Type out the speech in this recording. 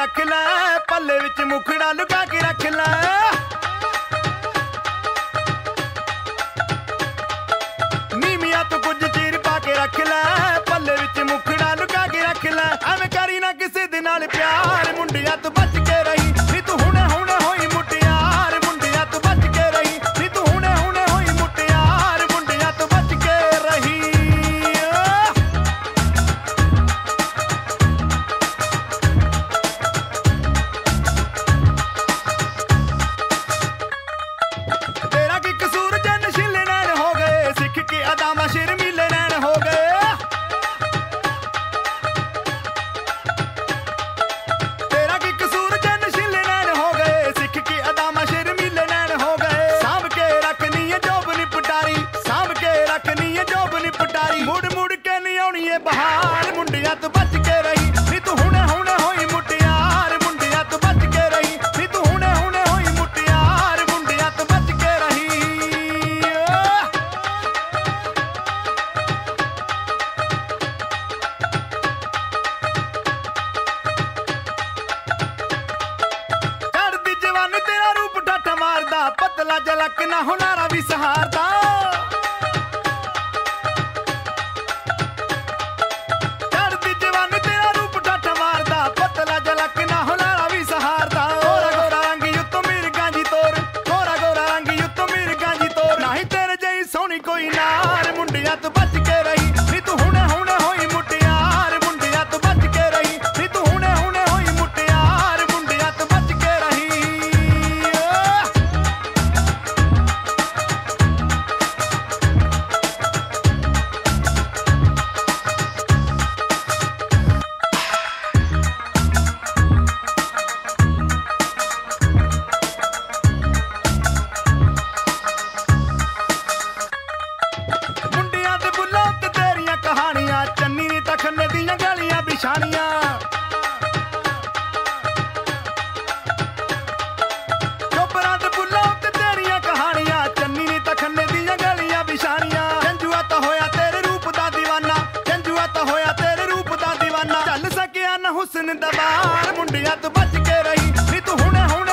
ਰੱਖ ਲੈ ਪੱਲੇ ਵਿੱਚ ਮੁਖੜਾ ਲੁਕਾ ਕੇ ਰੱਖ ਲੈ। ਏ ਜੋਬ ਨੀ ਪਟਾਰੀ ਮੁੜ ਮੁੜ ਕੇ ਨਹੀਂ ਆਉਣੀ ਏ ਬਹਾਰ। ਮੁੰਡਿਆਂ ਤੋਂ ਬਚ ਕੇ ਰਹੀ, ਨੀ ਤੂੰ ਹੁਣੇ ਹੁਣੇ ਹੋਈ ਮੁਟਿਆਰ। ਮੁੰਡਿਆਂ ਤੋਂ ਬਚ ਕੇ ਰਹੀ, ਨੀ ਤੂੰ ਹੁਣੇ ਹੁਣੇ ਹੋਈ ਮੁਟਿਆਰ। ਮੁੰਡਿਆਂ ਤੋਂ ਬਚ ਕੇ ਰਹੀ ਓ। ਚੜਦੀ ਜਵਾਨੀ ਤੇਰਾ ਰੂਪ ਠੱਠ ਮਾਰਦਾ, ਪਤਲਾ ਜਲਕ ਨਾ ਹੁਨਾਰਾ ਵੀ ਸਹਾਰਦਾ। ਮੁੰਡਿਆਂ ਤੇ ਬੁੱਲਾਂ ਤੇਰੀਆਂ ਕਹਾਣੀਆਂ, ਚੰਨੀ ਦੀ ਤਖਨੇ ਦੀਆਂ ਗਾਲੀਆਂ ਵਿਛਾਣੀਆਂ ਚੋਪਰਾਂ ਤੇ ਬੁੱਲਾਂ ਤੇਰੀਆਂ ਕਹਾਣੀਆਂ, ਚੰਨੀ ਦੀ ਤਖਨੇ ਦੀਆਂ ਗਾਲੀਆਂ ਵਿਛਾਣੀਆਂ ਜੰਜੂਆ ਹੋਇਆ ਤੇਰੇ ਰੂਪ ਦਾ دیਵਾਨਾ ਜੰਜੂਆ ਤਾਂ ਹੋਇਆ ਤੇਰੇ ਰੂਪ ਦਾ دیਵਾਨਾ ਚੱਲ ਸਕਿਆ ਨਾ ਹੁਸਨ ਦਾ ਬਾਹਰ ਤੋਂ ਬਚ ਕੇ ਰਹੀ, ਨੀ ਤੂੰ ਹੁਣੇ ਹੁਣੇ